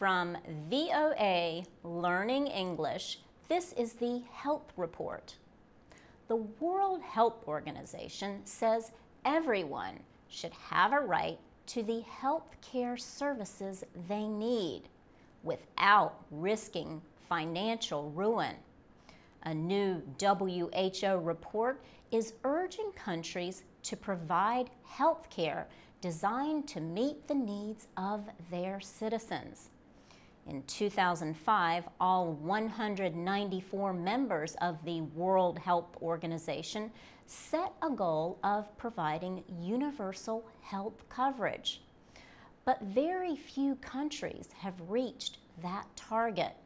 From VOA Learning English, this is the Health Report. The World Health Organization says everyone should have a right to the health care services they need without risking financial ruin. A new WHO report is urging countries to provide health care designed to meet the needs of their citizens. In 2005, all 194 members of the World Health Organization set a goal of providing universal health coverage. But very few countries have reached that target.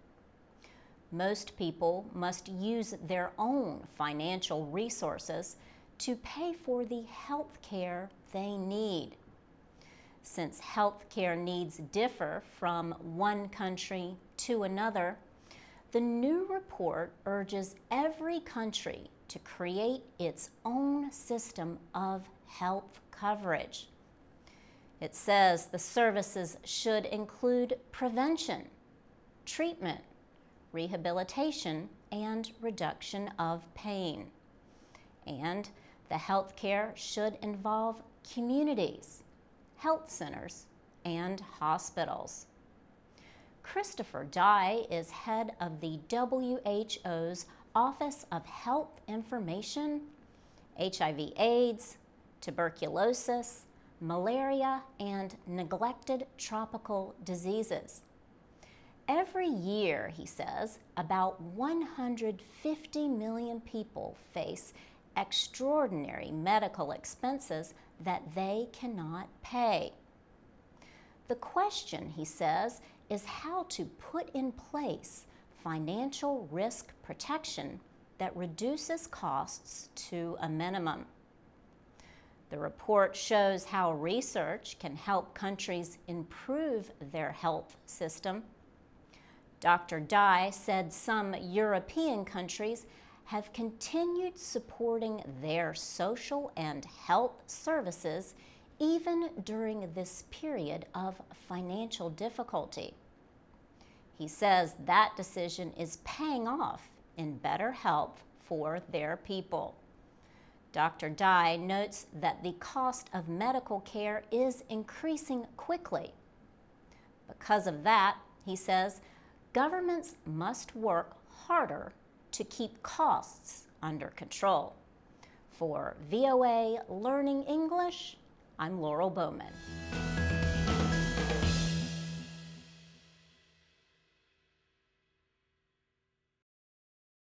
Most people must use their own financial resources to pay for the health care they need. Since health care needs differ from one country to another, the new report urges every country to create its own system of health coverage. It says the services should include prevention, treatment, rehabilitation, and reduction of pain. And the health care should involve communities, health centers, and hospitals. Christopher Dye is head of the WHO's Office of Health Information, HIV AIDS, tuberculosis, malaria, and neglected tropical diseases. Every year, he says, about 150 million people face extraordinary medical expenses that they cannot pay. The question, he says, is how to put in place financial risk protection that reduces costs to a minimum. The report shows how research can help countries improve their health system. Dr. Dye said some European countries have continued supporting their social and health services even during this period of financial difficulty. He says that decision is paying off in better health for their people. Dr. Dye notes that the cost of medical care is increasing quickly. Because of that, he says, governments must work harder to keep costs under control. For VOA Learning English, I'm Laurel Bowman.